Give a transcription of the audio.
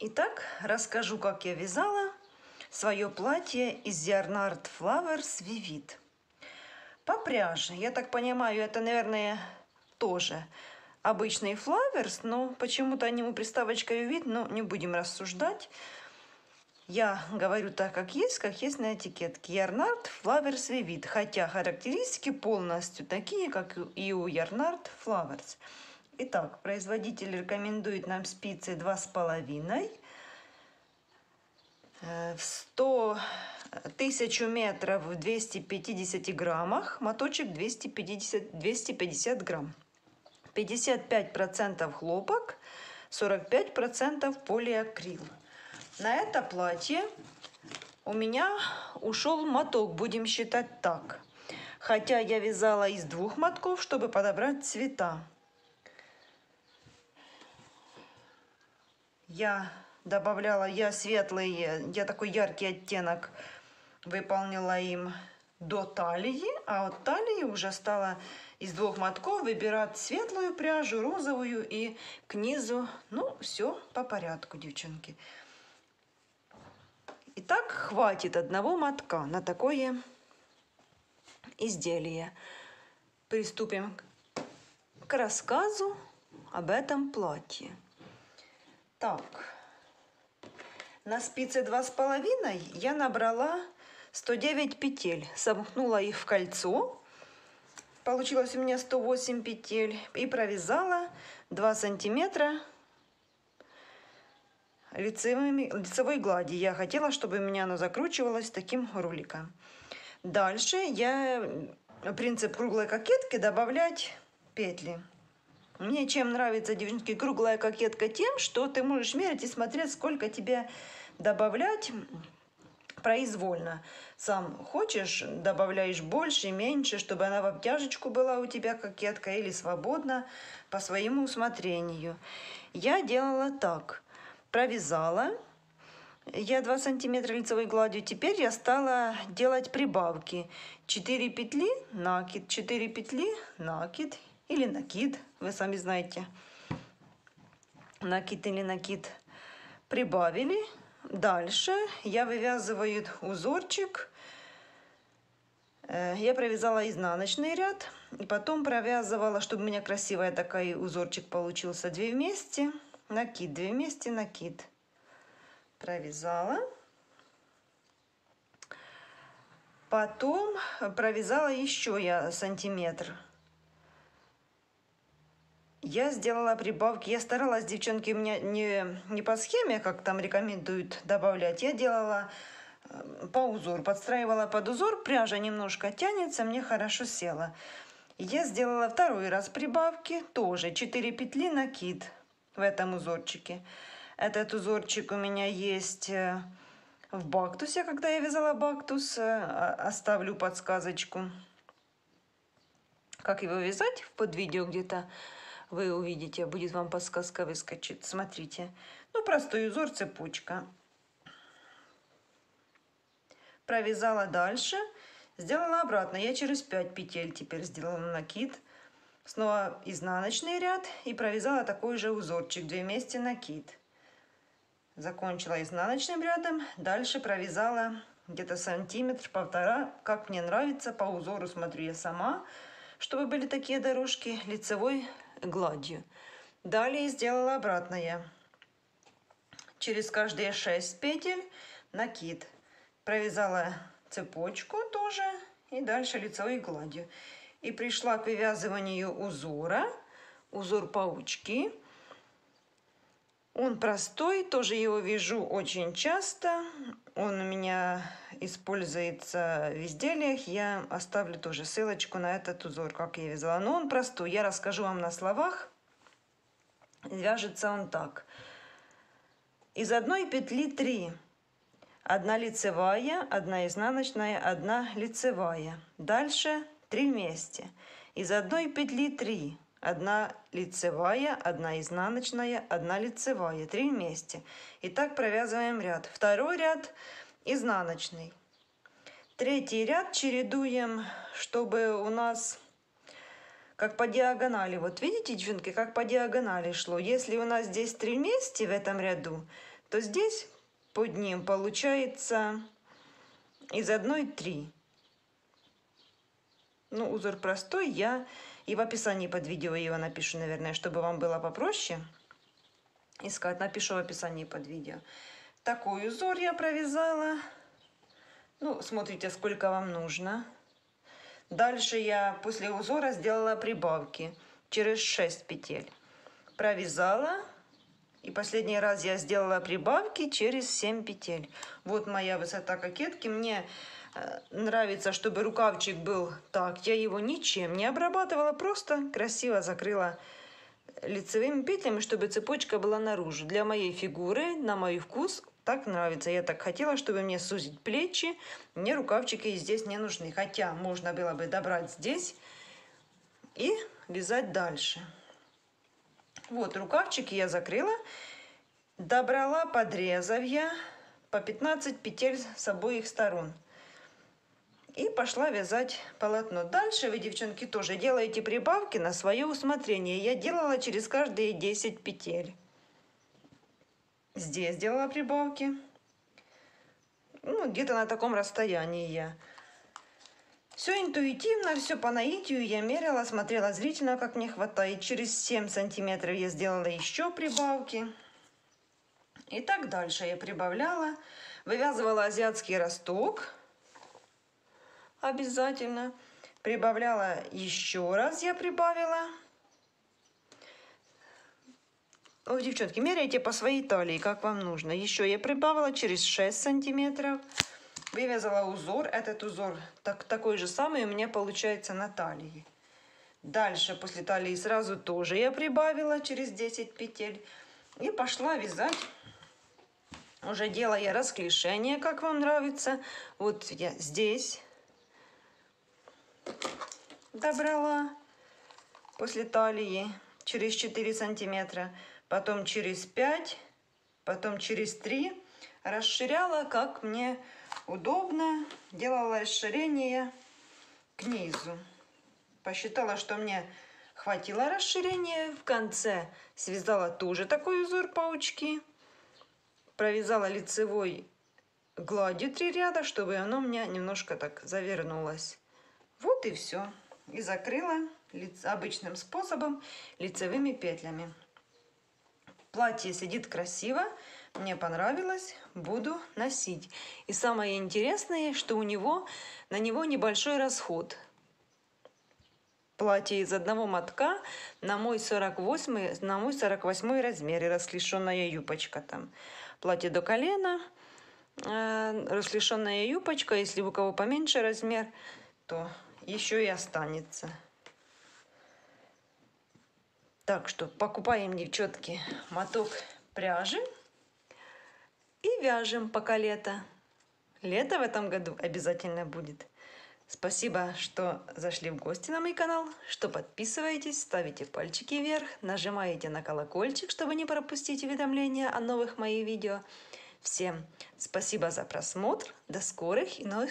Итак, расскажу, как я вязала свое платье из Yarnart Flowers Vivid. По пряже, я так понимаю, это, наверное, тоже обычный Flowers, но почему-то они приставочка Vivid, но не будем рассуждать. Я говорю так, как есть, как есть на этикетке. Yarnart Flowers Vivid, хотя характеристики полностью такие, как и у Yarnart Flowers. Итак, производитель рекомендует нам спицы 2,5 э, в 100 тысячу метров в 250 граммах, моточек 250, 250 грамм. 55% хлопок, 45% полиакрил. На это платье у меня ушел моток, будем считать так. Хотя я вязала из двух мотков, чтобы подобрать цвета. Я добавляла, я светлый, я такой яркий оттенок выполнила им до талии, а от талии уже стала из двух мотков выбирать светлую пряжу, розовую и к низу. Ну, все по порядку, девчонки. Итак, хватит одного мотка на такое изделие. Приступим к рассказу об этом платье. Так, на спице два с половиной я набрала 109 петель, сомкнула их в кольцо, получилось у меня 108 петель, и провязала 2 сантиметра лицевыми, лицевой глади. Я хотела, чтобы у меня оно закручивалось таким руликом. Дальше я принцип круглой кокетки добавлять петли. Мне чем нравится, девчонки, круглая кокетка тем, что ты можешь мерить и смотреть, сколько тебе добавлять произвольно. Сам хочешь, добавляешь больше, меньше, чтобы она в обтяжечку была у тебя кокетка или свободно по своему усмотрению. Я делала так. Провязала. Я 2 сантиметра лицевой гладью. Теперь я стала делать прибавки. 4 петли, накид, 4 петли, накид или накид, вы сами знаете. Накид или накид прибавили. Дальше я вывязываю узорчик. Э, я провязала изнаночный ряд. И потом провязывала, чтобы у меня красивая такая узорчик получился. Две вместе, накид, две вместе, накид. Провязала. Потом провязала еще я сантиметр я сделала прибавки. Я старалась, девчонки, у меня не, не по схеме, как там рекомендуют добавлять. Я делала э, по узору, подстраивала под узор. Пряжа немножко тянется, мне хорошо села. Я сделала второй раз прибавки. Тоже 4 петли накид в этом узорчике. Этот узорчик у меня есть э, в бактусе, когда я вязала бактус. Э, оставлю подсказочку, как его вязать под видео где-то вы увидите, будет вам подсказка выскочит. Смотрите. Ну, простой узор, цепочка. Провязала дальше. Сделала обратно. Я через 5 петель теперь сделала накид. Снова изнаночный ряд и провязала такой же узорчик. Две вместе накид. Закончила изнаночным рядом. Дальше провязала где-то сантиметр, полтора. Как мне нравится, по узору смотрю я сама. Чтобы были такие дорожки лицевой гладью. Далее сделала обратное. Через каждые 6 петель накид. Провязала цепочку тоже и дальше лицевой гладью. И пришла к вывязыванию узора. Узор паучки. Он простой, тоже его вяжу очень часто. Он у меня используется в изделиях. Я оставлю тоже ссылочку на этот узор, как я вязала. Но он простой, я расскажу вам на словах. Вяжется он так. Из одной петли 3. Одна лицевая, одна изнаночная, одна лицевая. Дальше 3 вместе. Из одной петли 3 одна лицевая, одна изнаночная, одна лицевая, три вместе. И так провязываем ряд. Второй ряд изнаночный. Третий ряд чередуем, чтобы у нас как по диагонали. Вот видите, девчонки, как по диагонали шло. Если у нас здесь три вместе в этом ряду, то здесь под ним получается из одной три. Ну, узор простой, я и в описании под видео его напишу, наверное, чтобы вам было попроще искать. Напишу в описании под видео. Такой узор я провязала. Ну, смотрите, сколько вам нужно. Дальше я после узора сделала прибавки через 6 петель. Провязала. И последний раз я сделала прибавки через 7 петель. Вот моя высота кокетки. Мне Э, нравится, чтобы рукавчик был так. Я его ничем не обрабатывала, просто красиво закрыла лицевыми петлями, чтобы цепочка была наружу. Для моей фигуры, на мой вкус, так нравится. Я так хотела, чтобы мне сузить плечи. Мне рукавчики здесь не нужны. Хотя можно было бы добрать здесь и вязать дальше. Вот рукавчики я закрыла. Добрала, подрезав я по 15 петель с обоих сторон. И пошла вязать полотно. Дальше вы, девчонки, тоже делаете прибавки на свое усмотрение. Я делала через каждые 10 петель. Здесь делала прибавки. Ну, где-то на таком расстоянии я. Все интуитивно, все по наитию. Я мерила, смотрела зрительно, как мне хватает. Через 7 сантиметров я сделала еще прибавки. И так дальше я прибавляла. Вывязывала азиатский росток обязательно. Прибавляла еще раз, я прибавила. Ой, девчонки, меряйте по своей талии, как вам нужно. Еще я прибавила через 6 сантиметров. Вывязала узор. Этот узор так, такой же самый у меня получается на талии. Дальше после талии сразу тоже я прибавила через 10 петель. И пошла вязать, уже делая расклешение, как вам нравится. Вот я здесь добрала после талии через 4 сантиметра, потом через 5, потом через 3. Расширяла, как мне удобно, делала расширение к низу. Посчитала, что мне хватило расширения. В конце связала тоже такой узор паучки. Провязала лицевой гладью три ряда, чтобы оно у меня немножко так завернулось. Вот и все. И закрыла обычным способом лицевыми петлями. Платье сидит красиво, мне понравилось, буду носить. И самое интересное, что у него на него небольшой расход. Платье из одного мотка на мой 48, на мой 48 размер и расклешенная юбочка там. Платье до колена, э, расклешенная юбочка, если у кого поменьше размер, то еще и останется. Так что покупаем, девчонки, моток пряжи и вяжем пока лето. Лето в этом году обязательно будет. Спасибо, что зашли в гости на мой канал, что подписываетесь, ставите пальчики вверх, нажимаете на колокольчик, чтобы не пропустить уведомления о новых моих видео. Всем спасибо за просмотр, до скорых и новых